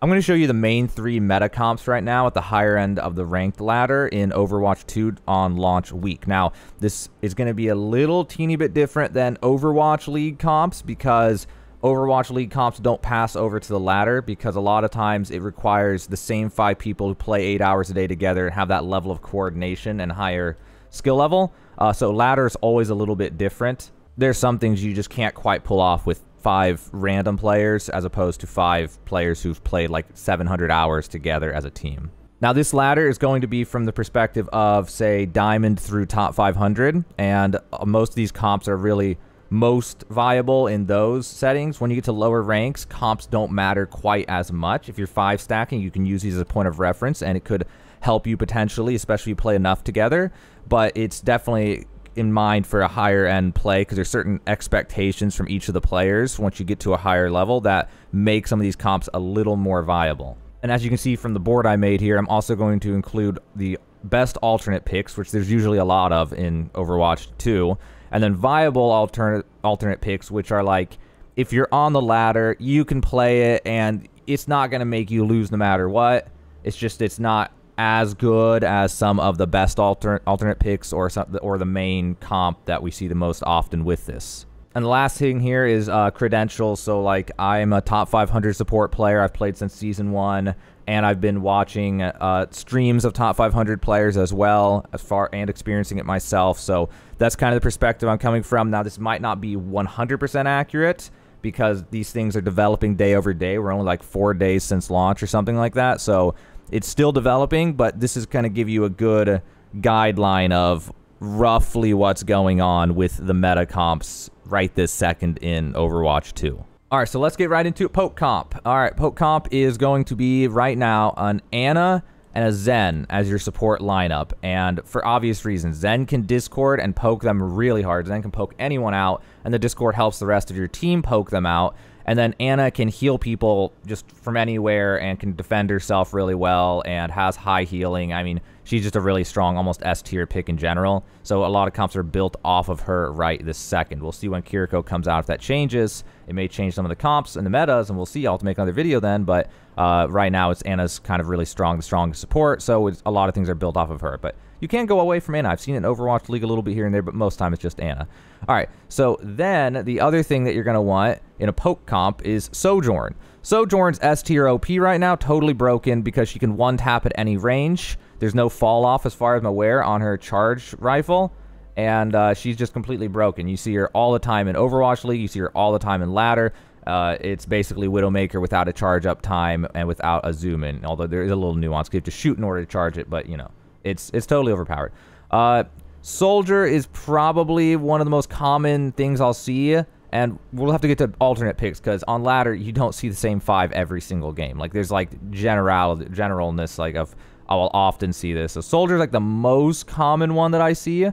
I'm going to show you the main three meta comps right now at the higher end of the ranked ladder in Overwatch 2 on launch week. Now, this is going to be a little teeny bit different than Overwatch League comps because Overwatch League comps don't pass over to the ladder because a lot of times it requires the same five people who play eight hours a day together and have that level of coordination and higher skill level. Uh, so ladder is always a little bit different. There's some things you just can't quite pull off with five random players as opposed to five players who've played like 700 hours together as a team. Now, this ladder is going to be from the perspective of, say, Diamond through top 500, and uh, most of these comps are really most viable in those settings. When you get to lower ranks, comps don't matter quite as much. If you're five stacking, you can use these as a point of reference, and it could help you potentially, especially if you play enough together. But it's definitely in mind for a higher end play because there's certain expectations from each of the players once you get to a higher level that make some of these comps a little more viable. And as you can see from the board I made here, I'm also going to include the best alternate picks, which there's usually a lot of in Overwatch 2, and then viable alternate alternate picks, which are like if you're on the ladder, you can play it and it's not going to make you lose no matter what. It's just it's not as good as some of the best alternate alternate picks or some, or the main comp that we see the most often with this. And the last thing here is uh, credentials. So like I'm a top 500 support player. I've played since season one, and I've been watching uh, streams of top 500 players as well, as far and experiencing it myself. So that's kind of the perspective I'm coming from. Now this might not be 100% accurate because these things are developing day over day. We're only like four days since launch or something like that. So it's still developing, but this is going to give you a good guideline of roughly what's going on with the meta comps right this second in Overwatch 2. All right, so let's get right into it. Poke comp. All right, poke comp is going to be right now an Ana and a Zen as your support lineup. And for obvious reasons, Zen can discord and poke them really hard. Zen can poke anyone out, and the discord helps the rest of your team poke them out. And then Ana can heal people just from anywhere and can defend herself really well and has high healing. I mean, she's just a really strong, almost S tier pick in general. So a lot of comps are built off of her right this second. We'll see when Kiriko comes out if that changes. It may change some of the comps and the metas, and we'll see. I'll have to make another video then. But uh, right now, it's Ana's kind of really strong, the strongest support. So a lot of things are built off of her. But you can't go away from Ana. I've seen it in Overwatch League a little bit here and there, but most time it's just Ana. All right, so then the other thing that you're going to want in a poke comp is Sojourn. Sojourn's S tier OP right now, totally broken because she can one tap at any range. There's no fall off as far as I'm aware on her charge rifle. And uh, she's just completely broken. You see her all the time in Overwatch League. You see her all the time in ladder. Uh, it's basically Widowmaker without a charge up time and without a zoom in. Although there is a little nuance. You have to shoot in order to charge it, but you know. It's it's totally overpowered. Uh, Soldier is probably one of the most common things I'll see, and we'll have to get to alternate picks because on ladder you don't see the same five every single game. Like there's like general generalness like of I will often see this. So Soldier is like the most common one that I see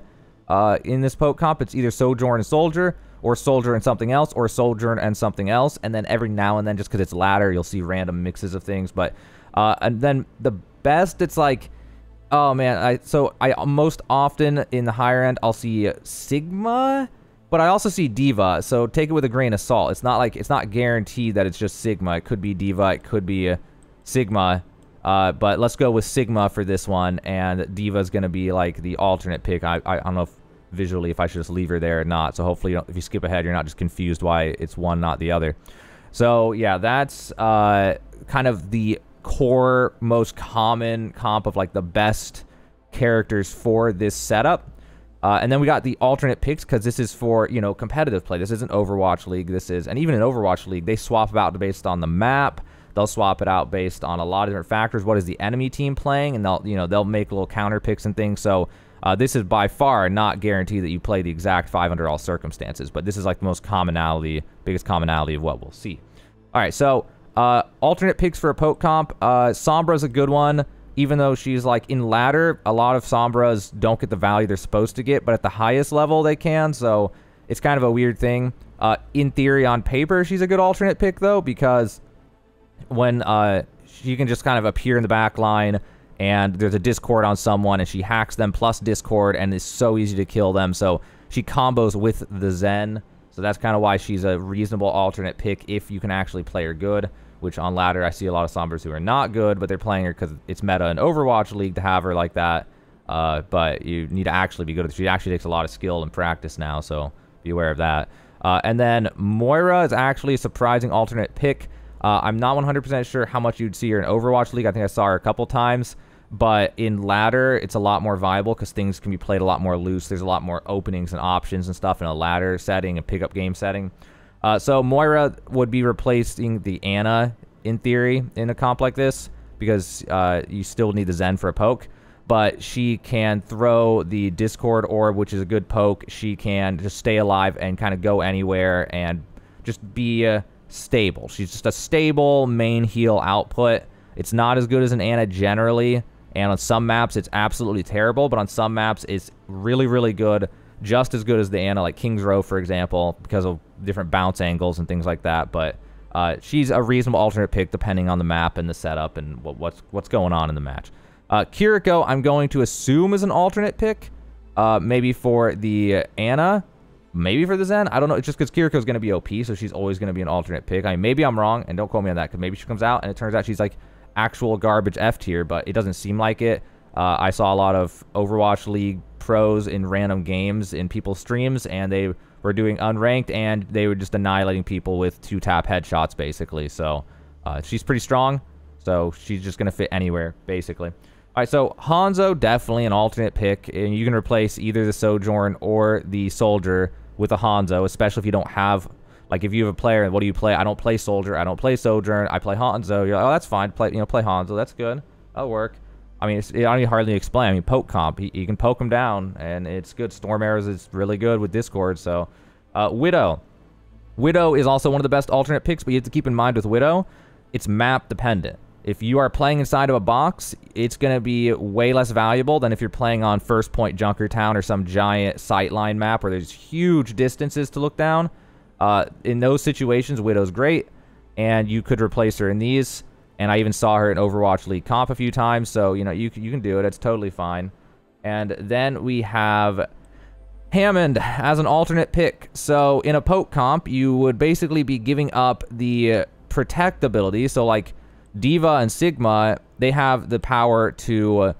uh, in this poke comp. It's either Sojourn and Soldier or Soldier and something else or Sojourn and something else. And then every now and then, just because it's ladder, you'll see random mixes of things. But uh, and then the best, it's like Oh man, I so I most often in the higher end I'll see Sigma, but I also see D.Va. So take it with a grain of salt. It's not like it's not guaranteed that it's just Sigma. It could be D.Va. It could be Sigma. Uh, but let's go with Sigma for this one, and D.Va is gonna be like the alternate pick. I, I, I don't know if visually if I should just leave her there or not. So hopefully, you if you skip ahead, you're not just confused why it's one not the other. So yeah, that's uh, kind of the core, most common comp of like the best characters for this setup. Uh, and then we got the alternate picks because this is for you know competitive play. This isn't Overwatch League. This is, and even in Overwatch League, they swap it out based on the map. They'll swap it out based on a lot of different factors. What is the enemy team playing, and they'll you know they'll make little counter picks and things. So uh, this is by far not guaranteed that you play the exact five under all circumstances, but this is like the most commonality, biggest commonality of what we'll see. All right, so uh, alternate picks for a poke comp. Uh, Sombra's a good one, even though she's like in ladder. A lot of Sombras don't get the value they're supposed to get, but at the highest level they can. So it's kind of a weird thing. Uh, in theory, on paper, she's a good alternate pick though, because when uh, she can just kind of appear in the back line and there's a discord on someone and she hacks them plus discord and it's so easy to kill them. So she combos with the Zen. So that's kind of why she's a reasonable alternate pick if you can actually play her good. Which on ladder I see a lot of Sombras who are not good, but they're playing her because it's meta in Overwatch League to have her like that. Uh, but you need to actually be good. She actually takes a lot of skill and practice now, so be aware of that. Uh, and then Moira is actually a surprising alternate pick. Uh, I'm not 100% sure how much you'd see her in Overwatch League. I think I saw her a couple times. But in ladder, it's a lot more viable because things can be played a lot more loose. There's a lot more openings and options and stuff in a ladder setting, a pickup game setting. Uh, so Moira would be replacing the Ana in theory in a comp like this because uh, you still need the Zen for a poke. But she can throw the Discord orb, which is a good poke. She can just stay alive and kind of go anywhere and just be uh, stable. She's just a stable main heal output. It's not as good as an Ana generally, and on some maps it's absolutely terrible, but on some maps it's really, really good. Just as good as the Ana, like King's Row, for example, because of different bounce angles and things like that. But uh, she's a reasonable alternate pick depending on the map and the setup and what, what's what's going on in the match. Uh, Kiriko, I'm going to assume is an alternate pick, uh, maybe for the Ana, maybe for the Zen. I don't know. It's just because Kiriko is going to be OP, so she's always going to be an alternate pick. I mean, maybe I'm wrong, and don't quote me on that because maybe she comes out and it turns out she's like actual garbage F tier, but it doesn't seem like it. Uh, I saw a lot of Overwatch League pros in random games in people's streams, and they were doing unranked, and they were just annihilating people with two tap headshots, basically. So uh, she's pretty strong, so she's just going to fit anywhere, basically. All right, so Hanzo, definitely an alternate pick, and you can replace either the Sojourn or the Soldier with a Hanzo, especially if you don't have, like, if you have a player, what do you play? I don't play Soldier, I don't play Sojourn, I play Hanzo. You're like, oh, that's fine, play, you know, play Hanzo, that's good, that'll work. I mean, it's, I don't hardly explain. I mean, poke comp. You, can poke him down, and it's good. Storm arrows is really good with Discord. So, uh, Widow. Widow is also one of the best alternate picks, but you have to keep in mind with Widow, it's map dependent. If you are playing inside of a box, it's going to be way less valuable than if you're playing on First Point Junkertown or some giant sightline map where there's huge distances to look down. Uh, in those situations, Widow's great, and you could replace her in these. And I even saw her in Overwatch League comp a few times, so you know you you can do it. It's totally fine. And then we have Hammond as an alternate pick. So in a poke comp, you would basically be giving up the protect ability. So like D.Va and Sigma, they have the power to uh,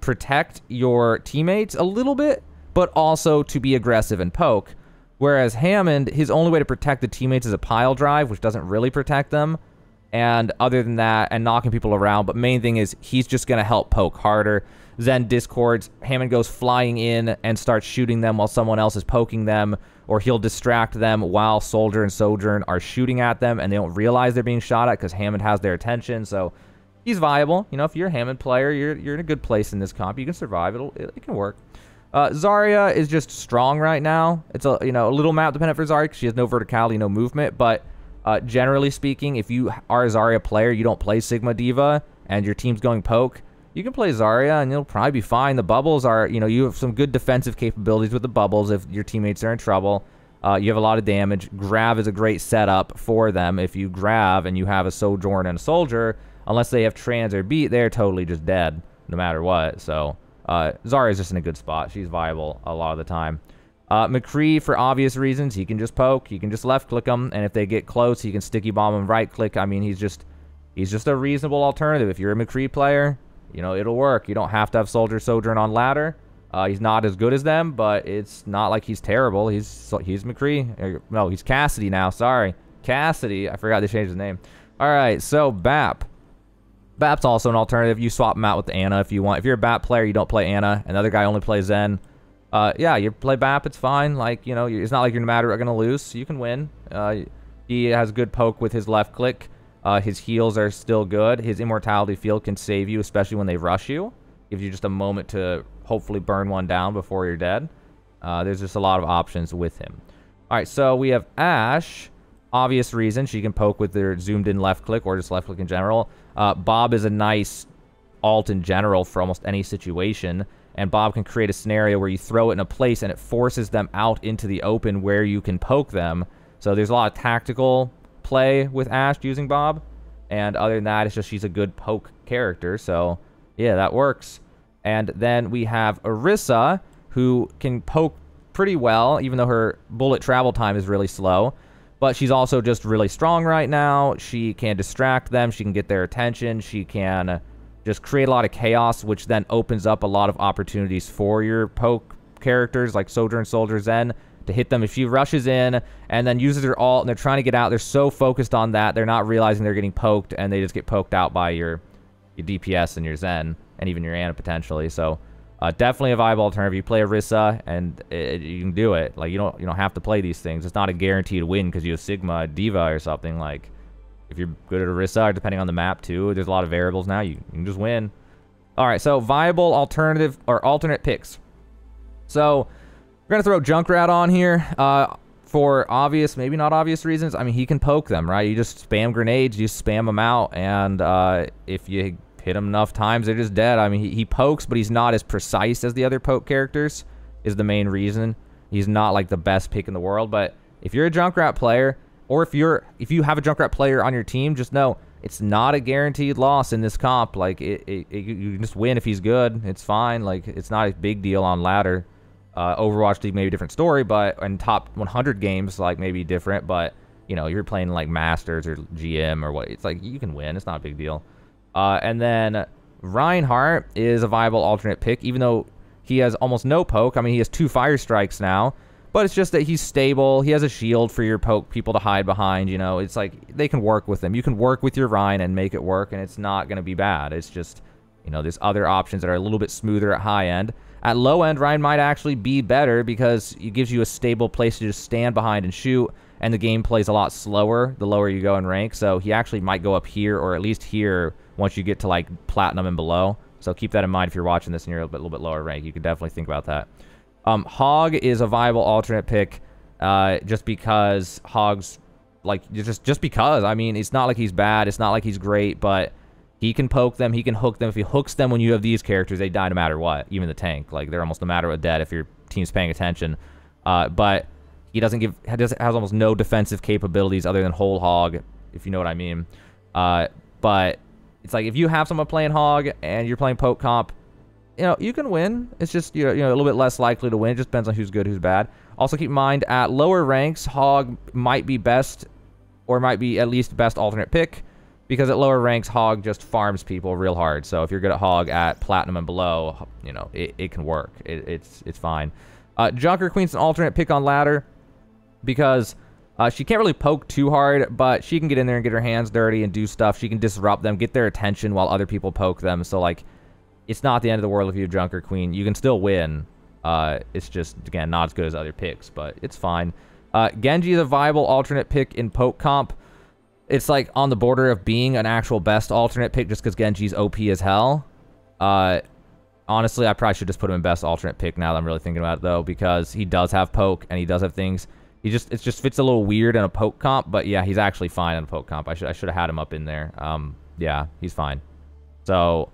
protect your teammates a little bit, but also to be aggressive and poke. Whereas Hammond, his only way to protect the teammates is a pile drive, which doesn't really protect them and other than that, and knocking people around. But main thing is he's just going to help poke harder. Zen discords, Hammond goes flying in and starts shooting them while someone else is poking them, or he'll distract them while Soldier and Sojourn are shooting at them, and they don't realize they're being shot at because Hammond has their attention. So he's viable. You know, if you're a Hammond player, you're you're in a good place in this comp. You can survive. It'll it, it can work. Uh, Zarya is just strong right now. It's a you know a little map dependent for Zarya because she has no verticality, no movement, but uh, generally speaking, if you are a Zarya player, you don't play Sigma D.Va, and your team's going poke, you can play Zarya and you'll probably be fine. The bubbles are, you know, you have some good defensive capabilities with the bubbles if your teammates are in trouble. Uh, you have a lot of damage. Grav is a great setup for them. If you Grav and you have a Sojourn and a Soldier, unless they have Trans or Beat, they're totally just dead no matter what. So uh, is just in a good spot. She's viable a lot of the time. Uh, McCree, for obvious reasons, he can just poke. He can just left click them, and if they get close, he can sticky bomb them right click. I mean, he's just he's just a reasonable alternative. If you're a McCree player, you know it'll work. You don't have to have Soldier Sojourn on ladder. Uh, he's not as good as them, but it's not like he's terrible. He's he's McCree. No, he's Cassidy now. Sorry, Cassidy. I forgot to change his name. All right, so Bap. Bap's also an alternative. You swap him out with Ana if you want. If you're a Bap player, you don't play Ana. Another guy only plays Zen uh, yeah, you play BAP, it's fine. Like, you know, it's not like you're no matter going to lose. You can win. Uh, he has good poke with his left click. Uh, his heals are still good. His immortality field can save you, especially when they rush you. Gives you just a moment to hopefully burn one down before you're dead. Uh, there's just a lot of options with him. All right, so we have Ashe. Obvious reason she can poke with their zoomed in left click or just left click in general. Uh, Bob is a nice alt in general for almost any situation and Bob can create a scenario where you throw it in a place and it forces them out into the open where you can poke them. So there's a lot of tactical play with Ashe using Bob. And other than that, it's just she's a good poke character. So yeah, that works. And then we have Orisa, who can poke pretty well, even though her bullet travel time is really slow. but she's also just really strong right now. She can distract them. She can get their attention. She can just create a lot of chaos, which then opens up a lot of opportunities for your poke characters like Sojourn Soldier Zen to hit them if she rushes in and then uses her ult and they're trying to get out. They're so focused on that they're not realizing they're getting poked and they just get poked out by your your DPS and your Zen and even your Ana potentially. So uh, definitely a viable alternative. You play Orisa and it, you can do it. Like you don't you don't have to play these things. It's not a guaranteed win because you have Sigma, D.Va, or something. Like if you're good at Orisa, depending on the map too, there's a lot of variables now. You, can just win. All right, so viable alternative or alternate picks. So we're gonna throw Junkrat on here. Uh, for obvious, maybe not obvious reasons. I mean, he can poke them, right? You just spam grenades, you spam them out, and uh, if you hit them enough times, they're just dead. I mean, he, he pokes, but he's not as precise as the other poke characters, is the main reason. He's not like the best pick in the world, but if you're a Junkrat player, or if you're if you have a Junkrat player on your team, just know it's not a guaranteed loss in this comp. Like it, it, it you can just win if he's good. It's fine. Like it's not a big deal on ladder. Uh, Overwatch League maybe different story, but in top 100 games like maybe different. But you know you're playing like Masters or GM or what. It's like you can win. It's not a big deal. Uh, and then Reinhardt is a viable alternate pick, even though he has almost no poke. I mean, he has two fire strikes now, but it's just that he's stable. He has a shield for your poke people to hide behind. You know, it's like they can work with him. You can work with your Rein and make it work, and it's not going to be bad. It's just, you know, there's other options that are a little bit smoother at high end. At low end, Rein might actually be better because it gives you a stable place to just stand behind and shoot, and the game plays a lot slower the lower you go in rank. So he actually might go up here or at least here once you get to like platinum and below. So keep that in mind if you're watching this and you're a little bit lower rank. You can definitely think about that. Um, Hog is a viable alternate pick, uh, just because Hog's like just just because. I mean, it's not like he's bad. It's not like he's great, but he can poke them. He can hook them. If he hooks them when you have these characters, they die no matter what. Even the tank, like they're almost no matter what dead if your team's paying attention. Uh, but he doesn't give has, almost no defensive capabilities other than whole hog, if you know what I mean. Uh, but it's like if you have someone playing Hog and you're playing Poke Comp, you know, you can win. It's just you know, a little bit less likely to win. It just depends on who's good, who's bad. Also keep in mind at lower ranks, Hog might be best or might be at least best alternate pick because at lower ranks, Hog just farms people real hard. So if you're good at Hog at Platinum and below, you know, it, it can work. It, it's it's fine. Uh, Junker Queen's an alternate pick on ladder because uh, she can't really poke too hard, but she can get in there and get her hands dirty and do stuff. She can disrupt them, get their attention while other people poke them. So, like, it's not the end of the world if you have Junker Queen. You can still win. Uh, it's just, again, not as good as other picks, but it's fine. Uh, Genji is a viable alternate pick in poke comp. It's, like, on the border of being an actual best alternate pick just because Genji's OP as hell. Uh, honestly, I probably should just put him in best alternate pick now that I'm really thinking about it, though, because he does have poke and he does have things he just it just fits a little weird in a poke comp, but yeah, he's actually fine in a poke comp. I should I should have had him up in there. Um, yeah, he's fine. So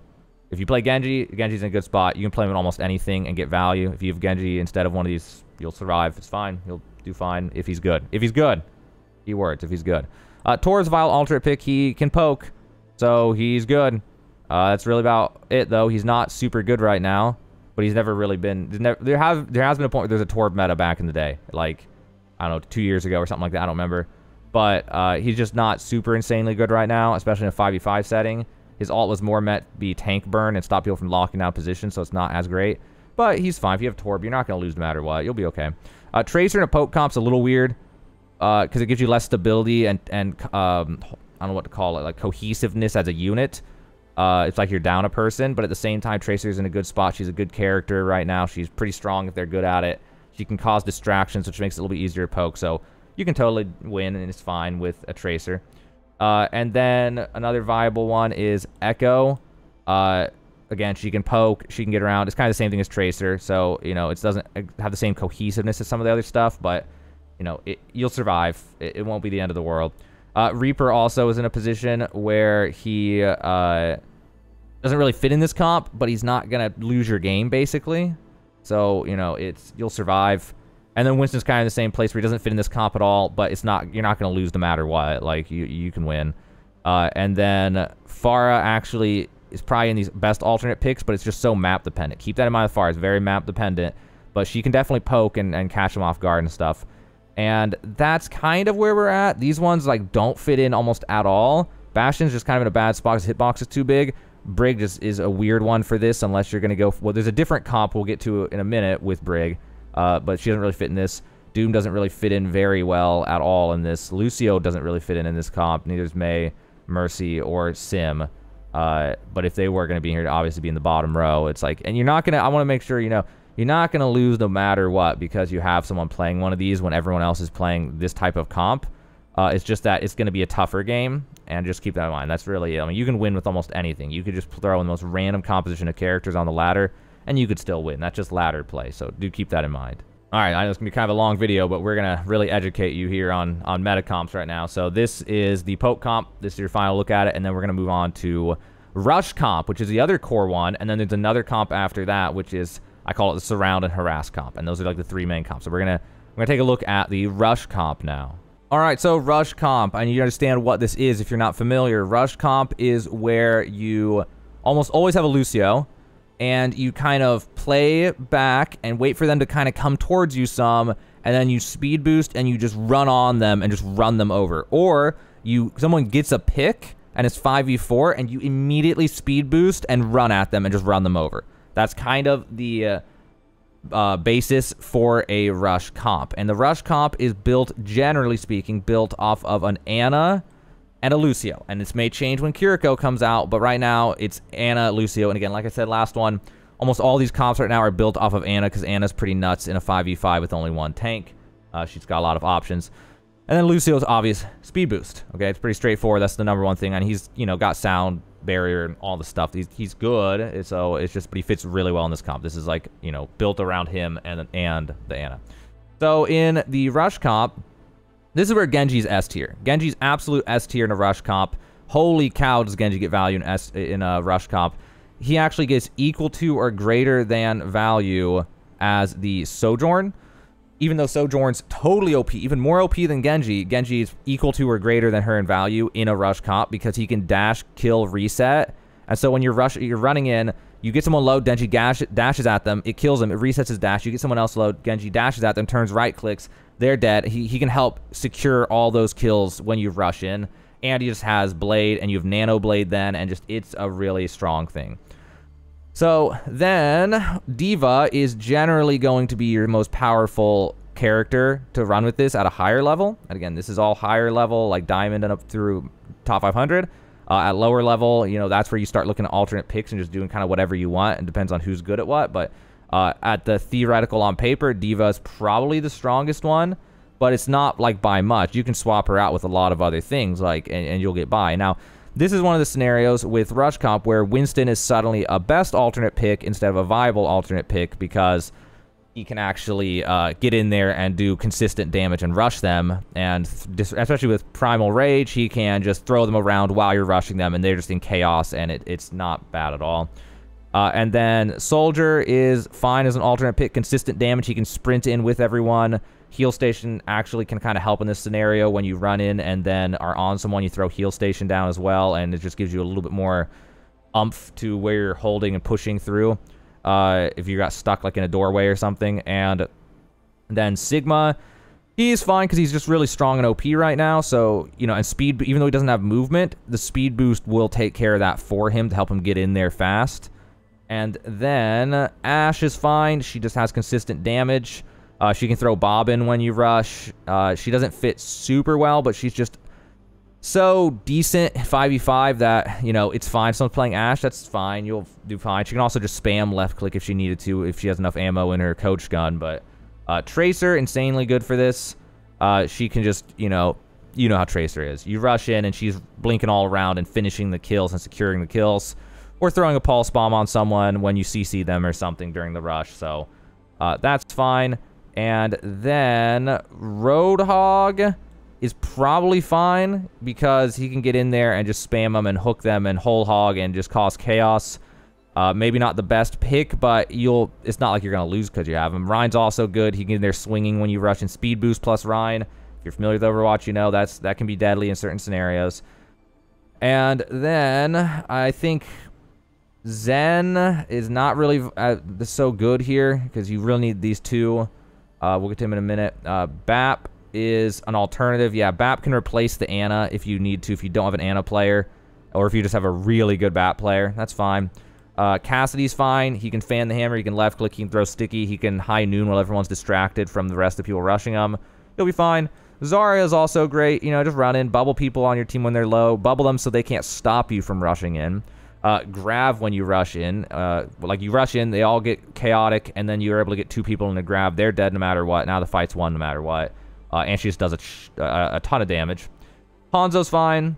if you play Genji, Genji's in a good spot. You can play him in almost anything and get value. If you have Genji instead of one of these, you'll survive. It's fine. You'll do fine if he's good. If he's good. He Keywords, if he's good. Uh, Torb's Vile alternate pick. He can poke, so he's good. Uh, that's really about it, though. He's not super good right now, but he's never really been. Never, there have there has been a point where there's a Torb meta back in the day. Like I don't know, two years ago or something like that. I don't remember. But uh, he's just not super insanely good right now, especially in a 5v5 setting. His alt was more meant to be tank burn and stop people from locking down positions, so it's not as great. But he's fine. If you have Torb, you're not going to lose no matter what. You'll be okay. Uh, Tracer in a poke comp's a little weird because uh, it gives you less stability and, and um, I don't know what to call it, like cohesiveness as a unit. Uh, it's like you're down a person, but at the same time, Tracer's in a good spot. She's a good character right now. She's pretty strong if they're good at it. She can cause distractions, which makes it a little bit easier to poke. So you can totally win, and it's fine with a Tracer. Uh, and then another viable one is Echo. Uh, again, she can poke, she can get around. It's kind of the same thing as Tracer, so you know it doesn't have the same cohesiveness as some of the other stuff, but you know it, you'll survive. It, it, won't be the end of the world. Uh, Reaper also is in a position where he uh, doesn't really fit in this comp, but he's not gonna lose your game basically. So, you know, it's you'll survive. And then Winston's kind of in the same place where he doesn't fit in this comp at all, but it's not you're not going to lose no matter what. Like you you can win. Uh, and then Pharah actually is probably in these best alternate picks, but it's just so map dependent. Keep that in mind with Pharah. It's very map dependent, but she can definitely poke and, and catch them off guard and stuff. And that's kind of where we're at. These ones like don't fit in almost at all. Bastion's just kind of in a bad spot because hitbox is too big. Brig just is a weird one for this unless you're going to go... Well, there's a different comp we'll get to in a minute with Brig, uh, but she doesn't really fit in this. Doom doesn't really fit in very well at all in this. Lucio doesn't really fit in in this comp. Neither does Mei, Mercy, or Sym. Uh, but if they were going to be here obviously be in the bottom row, it's like... And you're not going to... I want to make sure, you know... You're not going to lose no matter what because you have someone playing one of these when everyone else is playing this type of comp. Uh, it's just that it's going to be a tougher game, and just keep that in mind. That's really it. I mean, you can win with almost anything. You could just throw in the most random composition of characters on the ladder, and you could still win. That's just ladder play, so do keep that in mind. All right, I know it's going to be kind of a long video, but we're going to really educate you here on, on meta comps right now. So this is the poke comp. This is your final look at it, and then we're going to move on to Rush comp, which is the other core one, and then there's another comp after that, which is, I call it the Surround and Harass comp, and those are like the three main comps. So we're to we're going to take a look at the Rush comp now. All right, so Rush Comp, and you understand what this is if you're not familiar. Rush Comp is where you almost always have a Lucio, and you kind of play back and wait for them to kind of come towards you some, and then you speed boost and you just run on them and just run them over. Or you someone gets a pick and it's 5v4, and you immediately speed boost and run at them and just run them over. That's kind of the... Uh, uh, basis for a rush comp. And the rush comp is built, generally speaking, built off of an Ana and a Lucio. And this may change when Kiriko comes out, but right now it's Ana, Lucio. And again, like I said last one, almost all these comps right now are built off of Ana because Ana's pretty nuts in a 5v5 with only one tank. Uh, she's got a lot of options. And then Lucio's obvious speed boost. Okay, it's pretty straightforward. That's the number one thing. And he's, you know, got sound barrier and all the stuff. He's, he's good, so it's just, but he fits really well in this comp. This is like, you know, built around him and and the Ana. So in the rush comp, this is where Genji's S tier. Genji's absolute S tier in a rush comp. Holy cow, does Genji get value in S in a rush comp? He actually gets equal to or greater than value as the Sojourn even though Sojourn's totally OP, even more OP than Genji, Genji is equal to or greater than her in value in a rush comp because he can dash, kill, reset. And so when you're rush, you're running in, you get someone low, Genji dash, dashes at them, it kills them, it resets his dash. You get someone else low, Genji dashes at them, turns right clicks, they're dead. He, he can help secure all those kills when you rush in. And he just has Blade, and you have Nano Blade then, and just it's a really strong thing. So then, D.Va is generally going to be your most powerful character to run with this at a higher level. And again, this is all higher level, like Diamond and up through top 500. Uh, at lower level, you know, that's where you start looking at alternate picks and just doing kind of whatever you want. It depends on who's good at what. But uh, at the theoretical on paper, D.Va is probably the strongest one, but it's not like by much. You can swap her out with a lot of other things, like, and, and you'll get by. Now, this is one of the scenarios with Rush Comp where Winston is suddenly a best alternate pick instead of a viable alternate pick because he can actually uh, get in there and do consistent damage and rush them. And especially with Primal Rage, he can just throw them around while you're rushing them, and they're just in chaos, and it, it's not bad at all. Uh, and then Soldier is fine as an alternate pick, consistent damage. He can sprint in with everyone. Heal Station actually can kind of help in this scenario when you run in and then are on someone, you throw Heal Station down as well, and it just gives you a little bit more umph to where you're holding and pushing through uh, if you got stuck like in a doorway or something. And then Sigma, he's fine because he's just really strong and OP right now. So, you know, and speed, even though he doesn't have movement, the speed boost will take care of that for him to help him get in there fast. And then Ashe is fine. She just has consistent damage. Uh, she can throw Bob in when you rush. Uh, she doesn't fit super well, but she's just so decent 5v5 that, you know, it's fine. Someone's playing Ashe, that's fine. You'll do fine. She can also just spam left click if she needed to, if she has enough ammo in her coach gun. But uh, Tracer, insanely good for this. Uh, she can just, you know, you know how Tracer is. You rush in and she's blinking all around and finishing the kills and securing the kills. Or throwing a pulse bomb on someone when you CC them or something during the rush. So uh, that's fine. And then Roadhog is probably fine because he can get in there and just spam them and hook them and whole hog and just cause chaos. Uh, maybe not the best pick, but you'll. It's not like you're gonna lose because you have him. Rein's also good. He can get there swinging when you rush and speed boost plus Rein. If you're familiar with Overwatch, you know that's that can be deadly in certain scenarios. And then I think Zen is not really uh, so good here because you really need these two. Uh, we'll get to him in a minute. Uh, BAP is an alternative. Yeah, Bap can replace the Ana if you need to, if you don't have an Ana player, or if you just have a really good Bap player. That's fine. Uh, Cassidy's fine. He can fan the hammer. He can left click. He can throw sticky. He can high noon while everyone's distracted from the rest of people rushing him. He'll be fine. Zarya is also great. You know, just run in, bubble people on your team when they're low, bubble them so they can't stop you from rushing in. Uh, grav when you rush in. Uh, like you rush in, they all get chaotic, and then you're able to get two people in a grav. They're dead no matter what. Now the fight's won no matter what. Uh, and she just does a, a, a ton of damage. Hanzo's fine.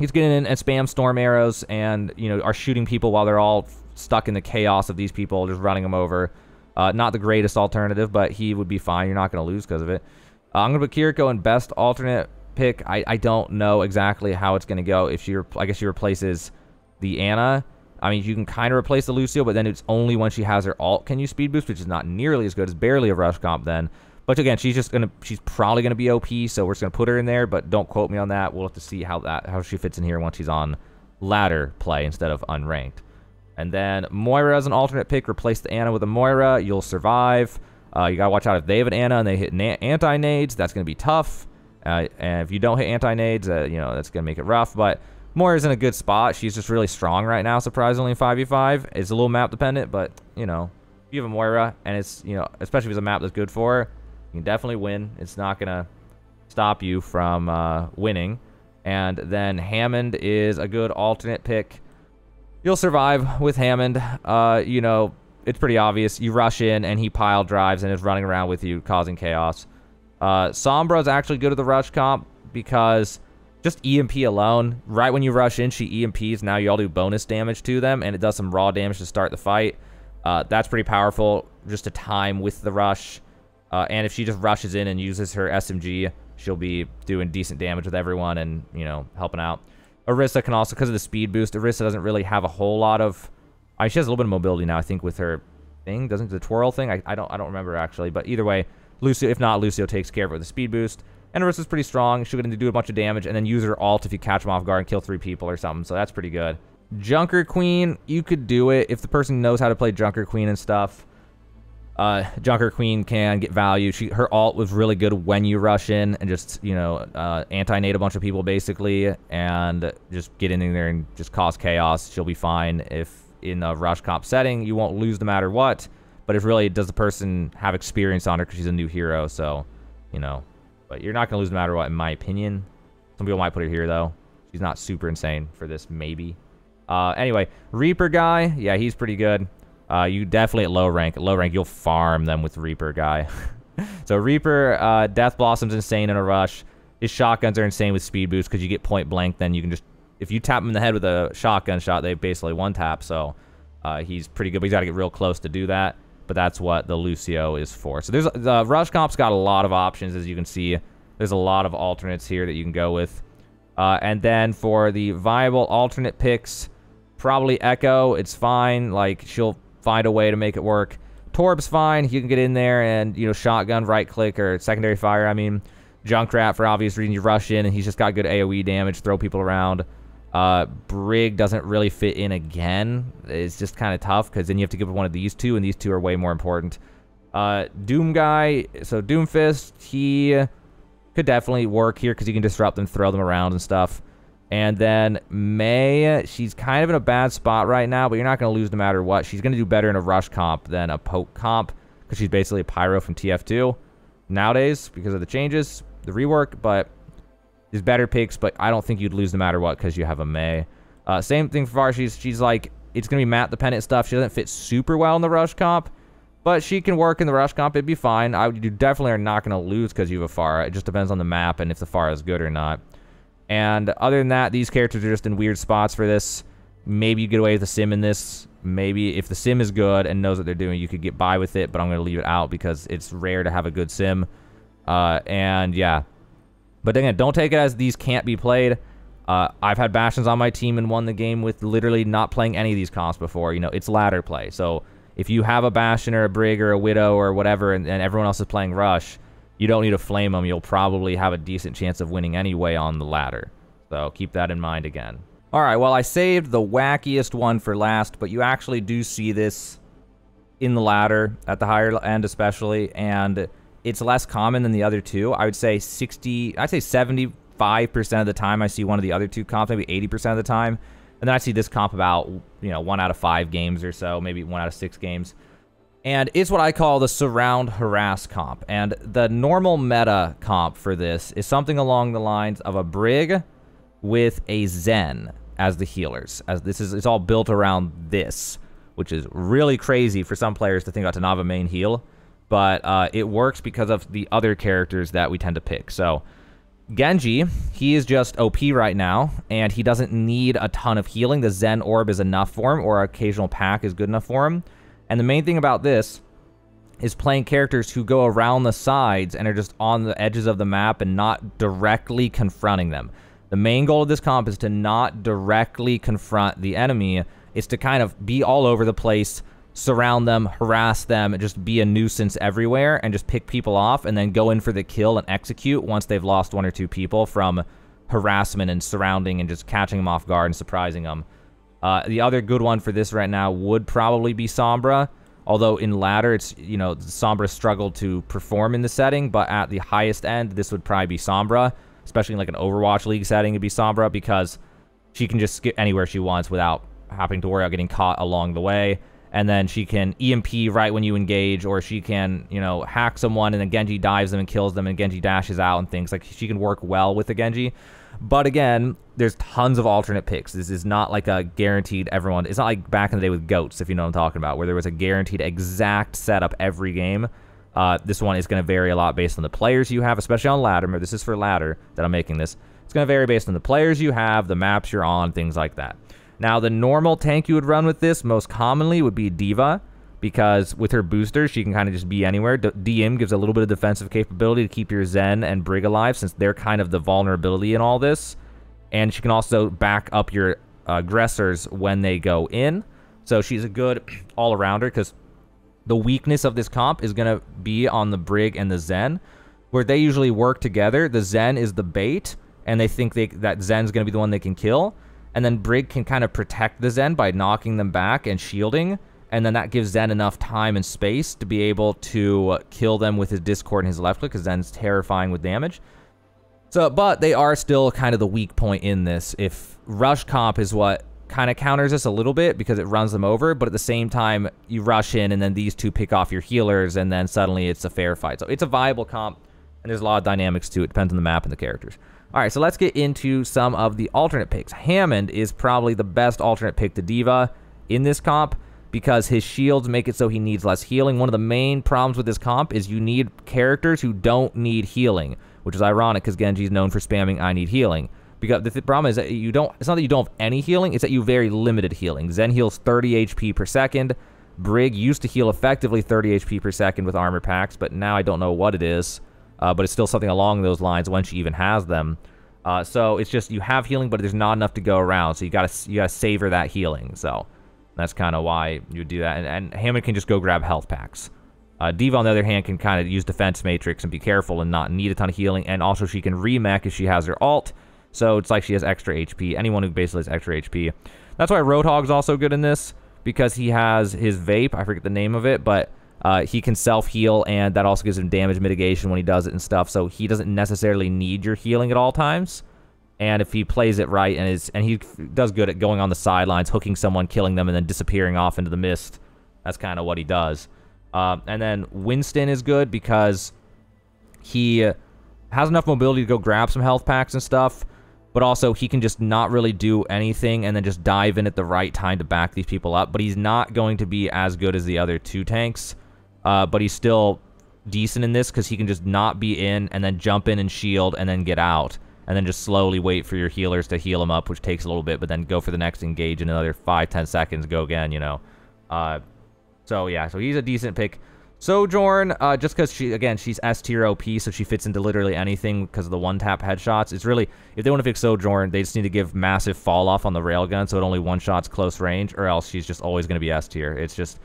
He's getting in and spam storm arrows and, you know, are shooting people while they're all stuck in the chaos of these people, just running them over. Uh, not the greatest alternative, but he would be fine. You're not going to lose because of it. Uh, I'm going to put Kiriko in best alternate pick. I, I don't know exactly how it's going to go. If she, I guess she replaces the Ana. I mean, you can kind of replace the Lucio, but then it's only when she has her alt can you speed boost, which is not nearly as good. It's barely a rush comp then. But again, she's just gonna she's probably gonna be OP, so we're just gonna put her in there, but don't quote me on that. We'll have to see how that how she fits in here once she's on ladder play instead of unranked. And then Moira as an alternate pick, replace the Ana with a Moira. You'll survive. Uh, you gotta watch out if they have an Ana and they hit anti-nades. That's gonna be tough. Uh, and if you don't hit anti-nades, uh, you know that's gonna make it rough. But Moira's in a good spot. She's just really strong right now, surprisingly, in 5v5. It's a little map dependent, but you know, if you have a Moira and it's you know, especially if it's a map that's good for her, you can definitely win. It's not going to stop you from uh, winning. And then Hammond is a good alternate pick. You'll survive with Hammond. Uh, you know, it's pretty obvious. You rush in, and he pile drives and is running around with you, causing chaos. Uh, Sombra is actually good at the rush comp because just EMP alone, right when you rush in, she EMPs. Now you all do bonus damage to them, and it does some raw damage to start the fight. Uh, that's pretty powerful, just to time with the rush. Uh, and if she just rushes in and uses her SMG, she'll be doing decent damage with everyone and, you know, helping out. Orisa can also, because of the speed boost, Orisa doesn't really have a whole lot of... I, mean, she has a little bit of mobility now, I think, with her thing. Doesn't the twirl thing? I, I don't I don't remember, actually. But either way, Lucio, if not, Lucio takes care of it with the speed boost. And Orisa's pretty strong. She'll get to do a bunch of damage and then use her alt if you catch them off guard and kill three people or something. So that's pretty good. Junker Queen, you could do it if the person knows how to play Junker Queen and stuff. Uh, Junker Queen can get value. She her alt was really good when you rush in and just you know uh, anti-nade a bunch of people basically and just get in there and just cause chaos. She'll be fine if in a rush comp setting you won't lose no matter what. But if really does the person have experience on her because she's a new hero, so you know. But you're not gonna lose no matter what, in my opinion. Some people might put her here though. She's not super insane for this, maybe. Uh, anyway, Reaper guy, yeah, he's pretty good. Uh, you definitely at low rank. Low rank, you'll farm them with Reaper guy. so Reaper, uh, Death Blossom's insane in a rush. His shotguns are insane with speed boost because you get point blank. Then you can just, if you tap him in the head with a shotgun shot, they basically one tap. So uh, he's pretty good, but he's got to get real close to do that. But that's what the Lucio is for. So there's the rush comp's got a lot of options, as you can see. There's a lot of alternates here that you can go with. Uh, and then for the viable alternate picks, probably Echo. It's fine. Like she'll find a way to make it work. Torb's fine. You can get in there and, you know, shotgun, right click, or secondary fire. I mean, Junkrat, for obvious reasons, you rush in, and he's just got good AoE damage, throw people around. Uh, Brig doesn't really fit in again. It's just kind of tough, because then you have to give up one of these two, and these two are way more important. Uh, Doom guy, so Doomfist, he could definitely work here, because you can disrupt them, throw them around and stuff. And then Mei, she's kind of in a bad spot right now, but you're not going to lose no matter what. She's going to do better in a rush comp than a poke comp because she's basically a pyro from TF2 nowadays because of the changes, the rework, but there's better picks, but I don't think you'd lose no matter what because you have a Mei. Uh, same thing for Var. She's, she's like, it's going to be map dependent stuff. She doesn't fit super well in the rush comp, but she can work in the rush comp. It'd be fine. I, you definitely are not going to lose because you have a Pharah. It just depends on the map and if the Pharah is good or not. And other than that, these characters are just in weird spots for this. Maybe you get away with the Sym in this. Maybe if the Sym is good and knows what they're doing, you could get by with it, but I'm going to leave it out because it's rare to have a good Sym. Uh, and yeah. But again, don't take it as these can't be played. Uh, I've had Bastions on my team and won the game with literally not playing any of these comps before. You know, it's ladder play. So if you have a Bastion or a Brig or a Widow or whatever and, and everyone else is playing Rush, you don't need to flame them. You'll probably have a decent chance of winning anyway on the ladder. So keep that in mind again. All right, well, I saved the wackiest one for last, but you actually do see this in the ladder, at the higher end especially, and it's less common than the other two. I would say 60, I'd say 75% of the time I see one of the other two comps, maybe 80% of the time. And then I see this comp about, you know, one out of five games or so, maybe one out of six games. And it's what I call the surround harass comp. And the normal meta comp for this is something along the lines of a Brig with a Zen as the healers. As this is it's all built around this, which is really crazy for some players to think about to Tanava main heal. But uh, it works because of the other characters that we tend to pick. So Genji, he is just OP right now, and he doesn't need a ton of healing. The Zen Orb is enough for him, or occasional pack is good enough for him. And the main thing about this is playing characters who go around the sides and are just on the edges of the map and not directly confronting them. The main goal of this comp is to not directly confront the enemy. It's to kind of be all over the place, surround them, harass them, just be a nuisance everywhere and just pick people off and then go in for the kill and execute once they've lost one or two people from harassment and surrounding and just catching them off guard and surprising them. Uh, the other good one for this right now would probably be Sombra. Although in ladder, it's, you know, Sombra struggled to perform in the setting, but at the highest end, this would probably be Sombra. Especially in like an Overwatch League setting, it'd be Sombra because she can just skip anywhere she wants without having to worry about getting caught along the way. And then she can EMP right when you engage, or she can, you know, hack someone and then Genji dives them and kills them and Genji dashes out and things. Like she can work well with the Genji. But again, there's tons of alternate picks. This is not like a guaranteed everyone. It's not like back in the day with goats, if you know what I'm talking about, where there was a guaranteed exact setup every game. Uh, this one is going to vary a lot based on the players you have, especially on ladder. This is for ladder that I'm making this. It's going to vary based on the players you have, the maps you're on, things like that. Now, the normal tank you would run with this most commonly would be D.Va, because with her booster, she can kind of just be anywhere. D DM gives a little bit of defensive capability to keep your Zen and Brig alive since they're kind of the vulnerability in all this. And she can also back up your aggressors when they go in. So she's a good all-arounder because the weakness of this comp is going to be on the Brig and the Zen, where they usually work together. The Zen is the bait, and they think they, that Zen's going to be the one they can kill. And then Brig can kind of protect the Zen by knocking them back and shielding and then that gives Zen enough time and space to be able to kill them with his Discord and his left click, because Zen's terrifying with damage. So, but they are still kind of the weak point in this. If Rush Comp is what kind of counters this a little bit because it runs them over, but at the same time, you rush in and then these two pick off your healers, and then suddenly it's a fair fight. So it's a viable comp, and there's a lot of dynamics to it. Depends on the map and the characters. All right, so let's get into some of the alternate picks. Hammond is probably the best alternate pick to D.Va in this comp because his shields make it so he needs less healing. One of the main problems with this comp is you need characters who don't need healing, which is ironic because Genji's known for spamming I need healing. Because the th problem is that you don't, it's not that you don't have any healing, it's that you very limited healing. Zen heals 30 HP per second. Brig used to heal effectively 30 HP per second with armor packs, but now I don't know what it is. Uh, but it's still something along those lines when she even has them. Uh, so it's just you have healing, but there's not enough to go around. So you gotta you gotta savor that healing. So that's kind of why you do that. And, and, Hammond can just go grab health packs. Uh, D.Va, on the other hand, can kind of use defense matrix and be careful and not need a ton of healing. And also, she can remech if she has her alt. So it's like she has extra HP. Anyone who basically has extra HP. That's why Roadhog's also good in this because he has his vape. I forget the name of it, but uh, he can self heal, and that also gives him damage mitigation when he does it and stuff. So he doesn't necessarily need your healing at all times. And if he plays it right and is and he does good at going on the sidelines, hooking someone, killing them, and then disappearing off into the mist, that's kind of what he does. Uh, and then Winston is good because he has enough mobility to go grab some health packs and stuff, but also he can just not really do anything and then just dive in at the right time to back these people up. But he's not going to be as good as the other two tanks, uh, but he's still decent in this because he can just not be in and then jump in and shield and then get out and then just slowly wait for your healers to heal him up, which takes a little bit, but then go for the next engage in another five, ten seconds, go again, you know. Uh, so yeah, so he's a decent pick. Sojourn, uh, just because she, again, she's S tier OP, so she fits into literally anything because of the one tap headshots. It's really, if they want to fix Sojourn, they just need to give massive fall off on the railgun so it only one shots close range, or else she's just always going to be S tier. It's just,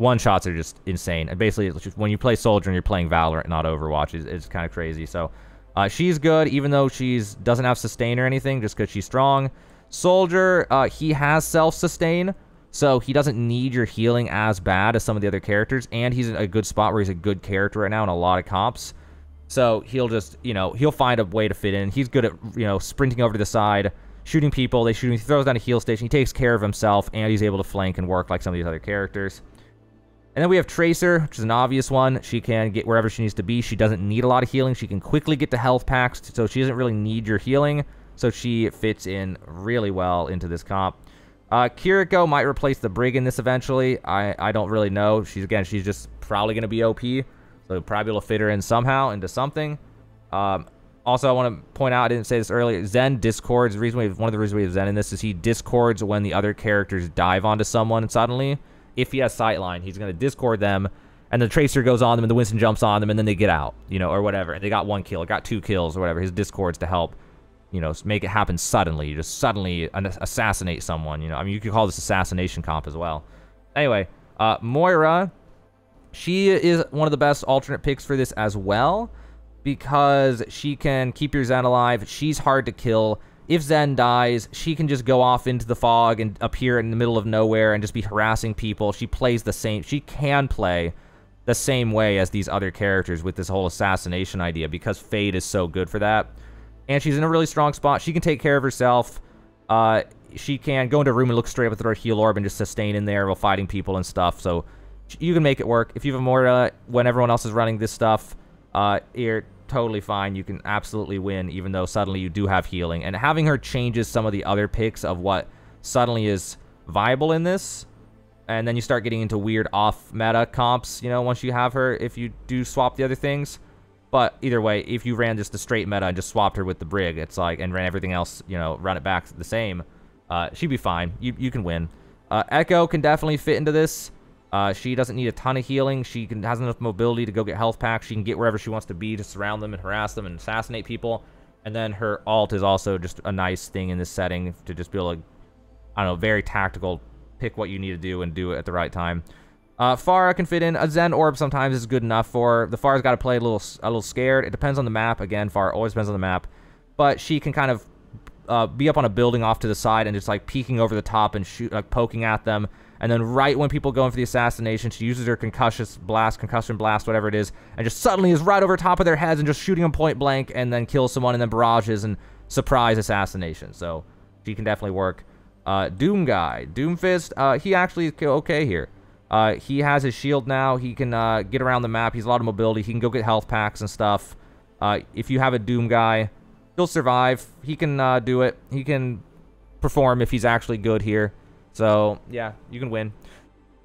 one shots are just insane. And basically, just, when you play Soldier and you're playing Valorant, not Overwatch. It's, it's kind of crazy. So, uh, she's good, even though she's doesn't have sustain or anything, just because she's strong. Soldier, uh, he has self-sustain, So he doesn't need your healing as bad as some of the other characters, and he's in a good spot where he's a good character right now in a lot of comps. So he'll just, you know, he'll find a way to fit in. He's good at, you know, sprinting over to the side, shooting people. They shoot him. He throws down a heal station. He takes care of himself, and he's able to flank and work like some of these other characters. And then we have Tracer, which is an obvious one. She can get wherever she needs to be. She doesn't need a lot of healing. She can quickly get to health packs, so she doesn't really need your healing. So she fits in really well into this comp. Uh, Kiriko might replace the Brig in this eventually. I, I don't really know. She's Again, she's just probably going to be OP. So probably will fit her in somehow into something. Um, also, I want to point out, I didn't say this earlier, Zen discords. The reason we have, one of the reasons we have Zen in this is he discords when the other characters dive onto someone suddenly if he has sightline, he's going to discord them, and the tracer goes on them, and the Winston jumps on them, and then they get out, you know, or whatever. And they got one kill, got two kills, or whatever. His discords to help, you know, make it happen suddenly. You just suddenly assassinate someone, you know. I mean, you could call this assassination comp as well. Anyway, uh, Moira, she is one of the best alternate picks for this as well because she can keep your Zen alive. She's hard to kill if Zen dies, she can just go off into the fog and appear in the middle of nowhere and just be harassing people. She plays the same. She can play the same way as these other characters with this whole assassination idea because Fade is so good for that. And she's in a really strong spot. She can take care of herself. Uh, she can go into a room and look straight up at her heal orb and just sustain in there while fighting people and stuff. So you can make it work. If you have a Moira when everyone else is running this stuff, uh, you're totally fine. You can absolutely win, even though suddenly you do have healing. And having her changes some of the other picks of what suddenly is viable in this. And then you start getting into weird off-meta comps, you know, once you have her, if you do swap the other things. But either way, if you ran just the straight meta and just swapped her with the Brig, it's like, and ran everything else, you know, run it back the same, uh, she'd be fine. You, you can win. Uh, Echo can definitely fit into this. Uh, she doesn't need a ton of healing. She can, has enough mobility to go get health packs. She can get wherever she wants to be to surround them and harass them and assassinate people. And then her alt is also just a nice thing in this setting to just be able to, I don't know, very tactical, pick what you need to do and do it at the right time. Uh, Pharah can fit in. A Zen Orb sometimes is good enough for The Pharah's got to play a little, a little scared. It depends on the map. Again, Pharah always depends on the map. But she can kind of uh, be up on a building off to the side and just like peeking over the top and shoot, like poking at them and then right when people go in for the assassination, she uses her concussion blast, concussion blast, whatever it is, and just suddenly is right over top of their heads and just shooting them point blank, and then kills someone, and then barrages and surprise assassination. So she can definitely work. Uh, Doom guy, Doomfist, uh, he actually is okay here. Uh, he has his shield now. He can uh, get around the map. He's a lot of mobility. He can go get health packs and stuff. Uh, if you have a Doom guy, he'll survive. He can uh, do it. He can perform if he's actually good here. So, yeah, you can win.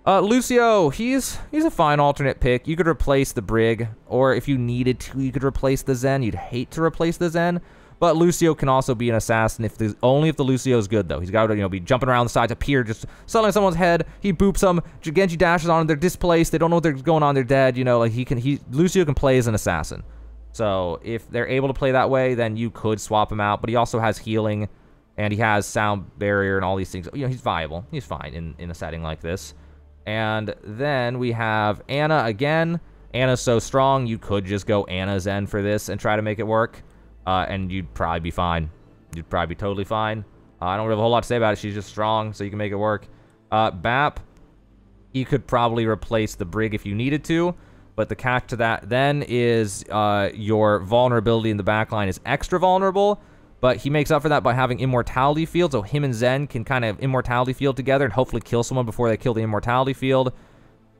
Uh, Lucio, he's he's a fine alternate pick. You could replace the Brig, or if you needed to, you could replace the Zen. You'd hate to replace the Zen, but Lucio can also be an assassin if the only if the Lucio is good though. He's got to you know be jumping around the sides, appear just suddenly someone's head. He boops them. Genji dashes on them. They're displaced. They don't know what's going on. They're dead. You know, like he can. He Lucio can play as an assassin. So if they're able to play that way, then you could swap him out. But he also has healing and he has sound barrier and all these things. You know, he's viable. He's fine in, in a setting like this. And then we have Ana again. Ana's so strong, you could just go Ana Zen for this and try to make it work. Uh, and you'd probably be fine. You'd probably be totally fine. Uh, I don't really have a whole lot to say about it. She's just strong, so you can make it work. Uh, Bap, you could probably replace the Brig if you needed to. But the catch to that then is uh, your vulnerability in the backline is extra vulnerable. But he makes up for that by having immortality field, so him and Zen can kind of immortality field together and hopefully kill someone before they kill the immortality field.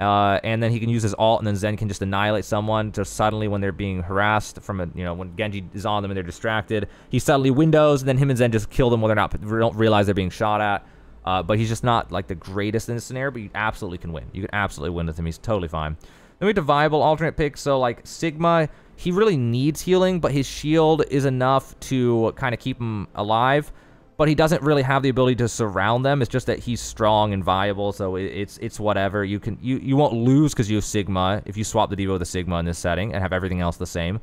Uh, and then he can use his alt, and then Zen can just annihilate someone just suddenly when they're being harassed from a, you know, when Genji is on them and they're distracted. He suddenly windows, and then him and Zen just kill them while they're not, don't realize they're being shot at. Uh, but he's just not, like, the greatest in this scenario, but you absolutely can win. You can absolutely win with him. He's totally fine. Then we have to viable alternate picks, so, like, Sigma, he really needs healing, but his shield is enough to kind of keep him alive. But he doesn't really have the ability to surround them. It's just that he's strong and viable, so it's it's whatever. You can you you won't lose because you have Sigma if you swap the D.Va with the Sigma in this setting and have everything else the same.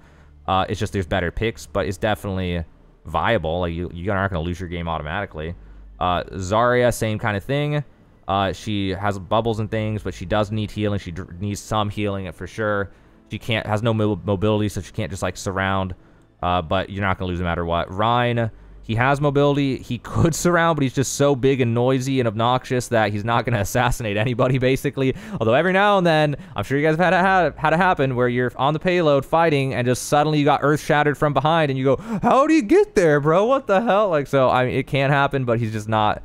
Uh, it's just there's better picks, but it's definitely viable. Like you you aren't gonna lose your game automatically. Uh, Zarya, same kind of thing. Uh, she has bubbles and things, but she does need healing. She needs some healing for sure. She can't has no mobility, so she can't just like surround. Uh, but you're not gonna lose no matter what. Rein, He has mobility. He could surround, but he's just so big and noisy and obnoxious that he's not going to assassinate anybody, basically. Although every now and then, I'm sure you guys have had it, had it happen where you're on the payload fighting and just suddenly you got earth shattered from behind and you go, how do you get there, bro? What the hell? Like, so, I mean, it can happen, but he's just not,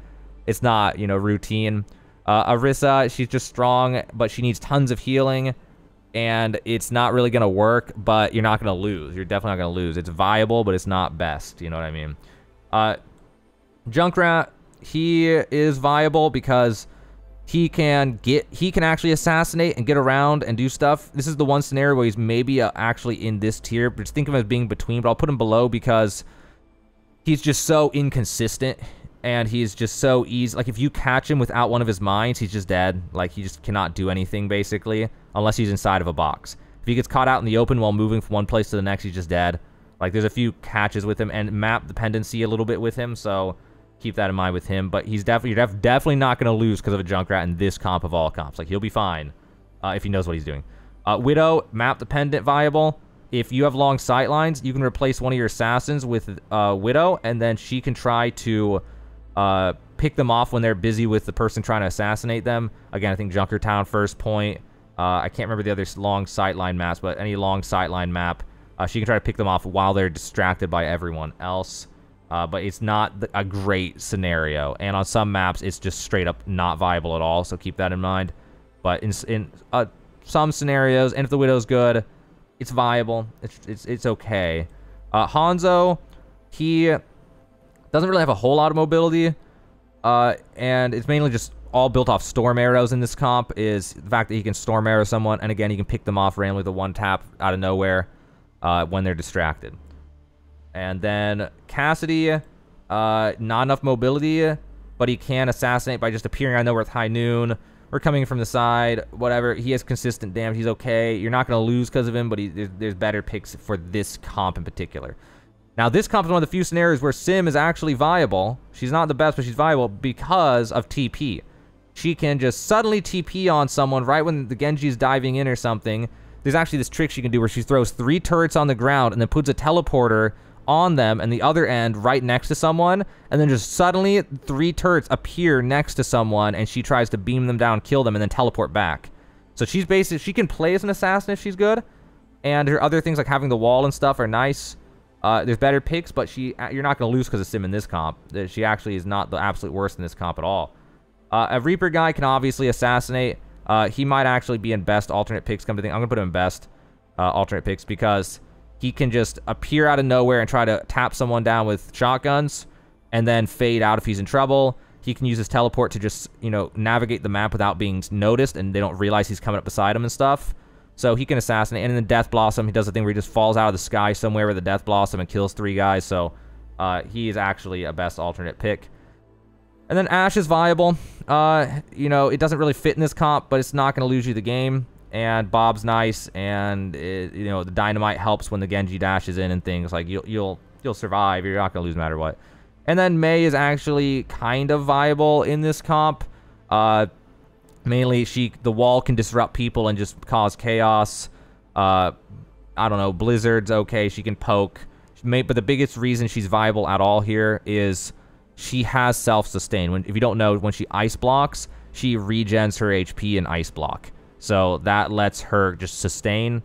it's not, you know, routine. Uh, Orisa, she's just strong, but she needs tons of healing and it's not really going to work, but you're not going to lose. You're definitely not going to lose. It's viable, but it's not best. You know what I mean? Uh, Junkrat, he is viable because he can get he can actually assassinate and get around and do stuff. This is the one scenario where he's maybe uh, actually in this tier, but just think of him as being between. But I'll put him below because he's just so inconsistent and he's just so easy. Like if you catch him without one of his mines, he's just dead. Like he just cannot do anything basically unless he's inside of a box. If he gets caught out in the open while moving from one place to the next, he's just dead. Like there's a few catches with him and map dependency a little bit with him, so keep that in mind with him. But he's definitely you're def definitely not going to lose because of a Junkrat in this comp of all comps. Like he'll be fine uh, if he knows what he's doing. Uh, Widow map dependent viable. If you have long sight lines, you can replace one of your assassins with uh, Widow, and then she can try to uh, pick them off when they're busy with the person trying to assassinate them. Again, I think Junkertown first point. Uh, I can't remember the other long sightline maps, but any long sightline map uh, she can try to pick them off while they're distracted by everyone else. Uh, but it's not a great scenario. And on some maps, it's just straight up not viable at all. So keep that in mind. But in, in uh, some scenarios, and if the Widow's good, it's viable. It's, it's, it's okay. Uh, Hanzo, he doesn't really have a whole lot of mobility. Uh, and it's mainly just all built off storm arrows in this comp is the fact that he can storm arrow someone. And again, he can pick them off randomly with a one tap out of nowhere uh, when they're distracted. And then Cassidy, uh, not enough mobility, but he can assassinate by just appearing out of nowhere with High Noon or coming from the side, whatever. He has consistent damage. He's okay. You're not going to lose because of him, but he, there's, there's better picks for this comp in particular. Now, this comp is one of the few scenarios where Sym is actually viable. She's not the best, but she's viable because of TP. She can just suddenly TP on someone right when the Genji's diving in or something, there's actually this trick she can do where she throws three turrets on the ground and then puts a teleporter on them and the other end right next to someone. And then just suddenly three turrets appear next to someone and she tries to beam them down kill them and then teleport back. So she's basically she can play as an assassin if she's good. And her other things like having the wall and stuff are nice uh, there's better picks but she you're not going to lose because of Sym in this comp she actually is not the absolute worst in this comp at all uh, a reaper guy can obviously assassinate uh, he might actually be in best alternate picks. Come to think, I'm gonna put him in best uh, alternate picks because he can just appear out of nowhere and try to tap someone down with shotguns, and then fade out if he's in trouble. He can use his teleport to just you know navigate the map without being noticed, and they don't realize he's coming up beside him and stuff. So he can assassinate. And in the Death Blossom, he does the thing where he just falls out of the sky somewhere with a Death Blossom and kills three guys. So uh, he is actually a best alternate pick. And then Ashe is viable. Uh, you know, it doesn't really fit in this comp, but it's not going to lose you the game. And Bob's nice, and it, you know the dynamite helps when the Genji dashes in and things like you'll you'll you'll survive. You're not going to lose no matter what. And then Mei is actually kind of viable in this comp. Uh, mainly she the wall can disrupt people and just cause chaos. Uh, I don't know. Blizzard's okay. She can poke. but the biggest reason she's viable at all here is she has self-sustain. When if you don't know, when she ice blocks, she regens her HP in ice block. So that lets her just sustain,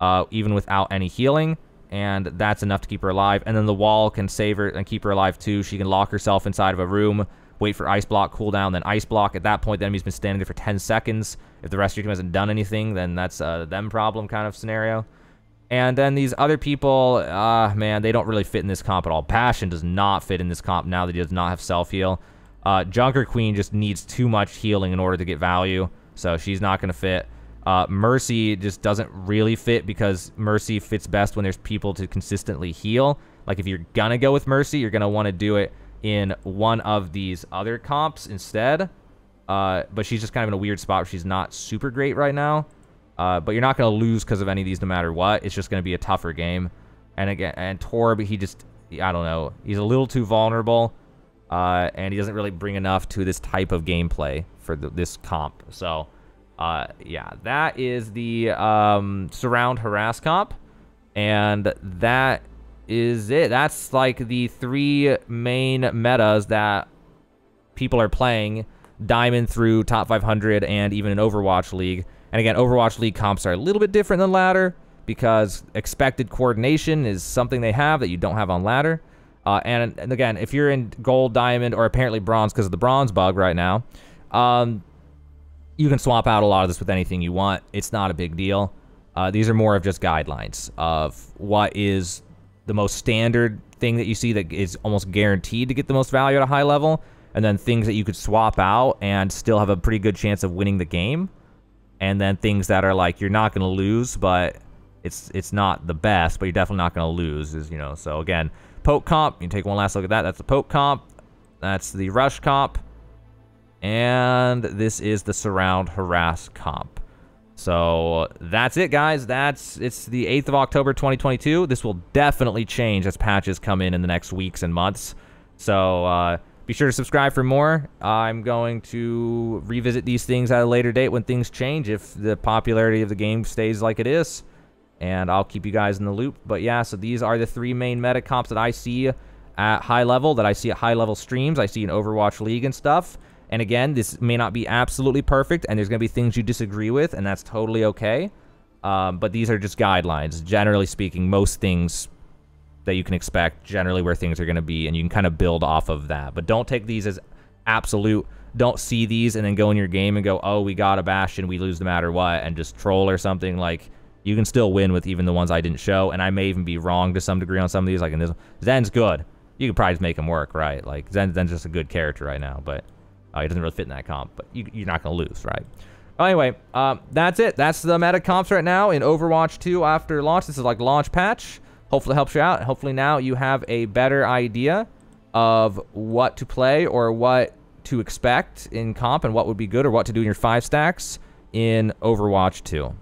uh, even without any healing, and that's enough to keep her alive. And then the wall can save her and keep her alive too. She can lock herself inside of a room, wait for ice block cooldown, then ice block. At that point, the enemy's been standing there for 10 seconds. If the rest of your team hasn't done anything, then that's a them problem kind of scenario. And then these other people, uh, man, they don't really fit in this comp at all. Bastion does not fit in this comp now that he does not have self-heal. Uh, Junker Queen just needs too much healing in order to get value, so she's not going to fit. Uh, Mercy just doesn't really fit because Mercy fits best when there's people to consistently heal. Like if you're going to go with Mercy, you're going to want to do it in one of these other comps instead. Uh, but she's just kind of in a weird spot where she's not super great right now. Uh, but you're not going to lose because of any of these no matter what. It's just going to be a tougher game. And again, and Torb, he just, I don't know, he's a little too vulnerable. Uh, and he doesn't really bring enough to this type of gameplay for the, this comp. So, uh, yeah, that is the um, surround harass comp. And that is it. That's like the three main metas that people are playing Diamond through top 500 and even an Overwatch League. And again, Overwatch League comps are a little bit different than ladder because expected coordination is something they have that you don't have on ladder. Uh, and, and, again, if you're in gold, diamond, or apparently bronze because of the bronze bug right now, um, you can swap out a lot of this with anything you want. It's not a big deal. Uh, these are more of just guidelines of what is the most standard thing that you see that is almost guaranteed to get the most value at a high level, and then things that you could swap out and still have a pretty good chance of winning the game, and then things that are like you're not going to lose, but it's it's not the best, but you're definitely not going to lose. Is you know so again, poke comp. You take one last look at that. That's the poke comp. That's the rush comp. And this is the surround harass comp. So that's it, guys. That's it's the 8th of October 2022. This will definitely change as patches come in in the next weeks and months. So uh, be sure to subscribe for more. I'm going to revisit these things at a later date when things change if the popularity of the game stays like it is. And I'll keep you guys in the loop. But yeah, so these are the three main meta comps that I see at high level, that I see at high level streams. I see in Overwatch League and stuff. And again, this may not be absolutely perfect, and there's going to be things you disagree with, and that's totally okay. Um, but these are just guidelines. Generally speaking, most things that you can expect, generally where things are going to be, and you can kind of build off of that. But don't take these as absolute. Don't see these and then go in your game and go, oh, we got a Bastion, we lose no matter what, and just troll or something. Like, you can still win with even the ones I didn't show, and I may even be wrong to some degree on some of these. Like in this, Zen's good. You could probably just make him work, right? Like Zen, Zen's just a good character right now, but uh, he doesn't really fit in that comp, but you, are not going to lose, right? Anyway, um, that's it. That's the meta comps right now in Overwatch 2 after launch. This is like launch patch. Hopefully it helps you out. Hopefully now you have a better idea of what to play or what to expect in comp and what would be good or what to do in your five stacks in Overwatch 2.